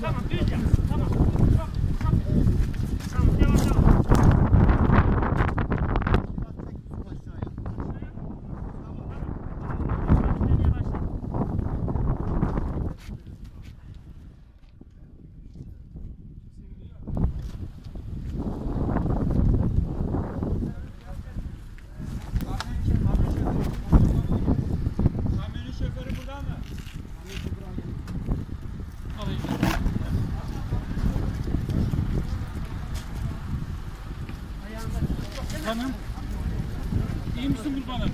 Come on, kurbanım? İyi misin kurbanım?